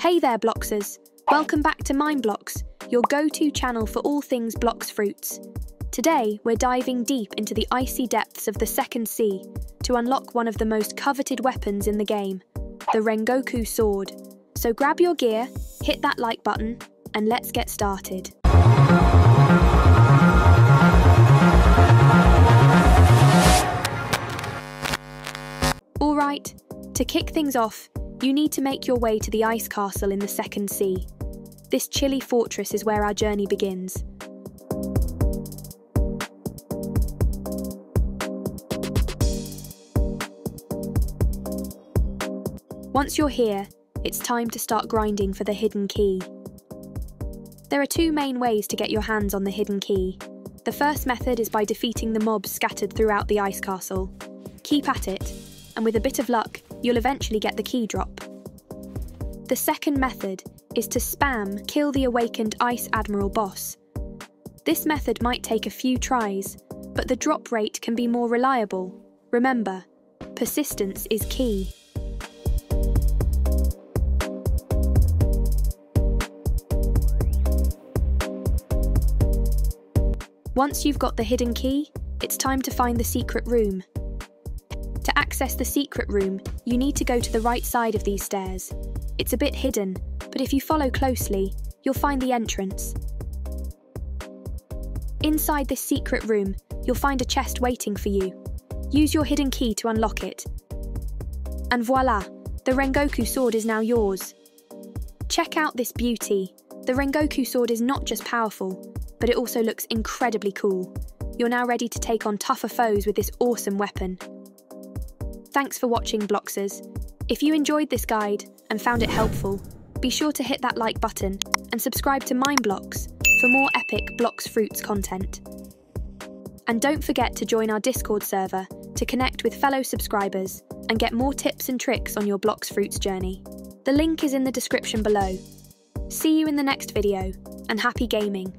Hey there, Bloxers! Welcome back to MineBlox, your go to channel for all things Blox fruits. Today, we're diving deep into the icy depths of the Second Sea to unlock one of the most coveted weapons in the game, the Rengoku Sword. So grab your gear, hit that like button, and let's get started. Alright, to kick things off, you need to make your way to the ice castle in the Second Sea. This chilly fortress is where our journey begins. Once you're here, it's time to start grinding for the hidden key. There are two main ways to get your hands on the hidden key. The first method is by defeating the mobs scattered throughout the ice castle. Keep at it, and with a bit of luck, you'll eventually get the key drop. The second method is to spam kill the awakened Ice Admiral boss. This method might take a few tries, but the drop rate can be more reliable. Remember, persistence is key. Once you've got the hidden key, it's time to find the secret room. To access the secret room, you need to go to the right side of these stairs. It's a bit hidden, but if you follow closely, you'll find the entrance. Inside this secret room, you'll find a chest waiting for you. Use your hidden key to unlock it. And voila, the Rengoku sword is now yours. Check out this beauty. The Rengoku sword is not just powerful, but it also looks incredibly cool. You're now ready to take on tougher foes with this awesome weapon. Thanks for watching, Bloxers. If you enjoyed this guide and found it helpful, be sure to hit that like button and subscribe to MineBlox for more epic Blox Fruits content. And don't forget to join our Discord server to connect with fellow subscribers and get more tips and tricks on your Blox Fruits journey. The link is in the description below. See you in the next video, and happy gaming!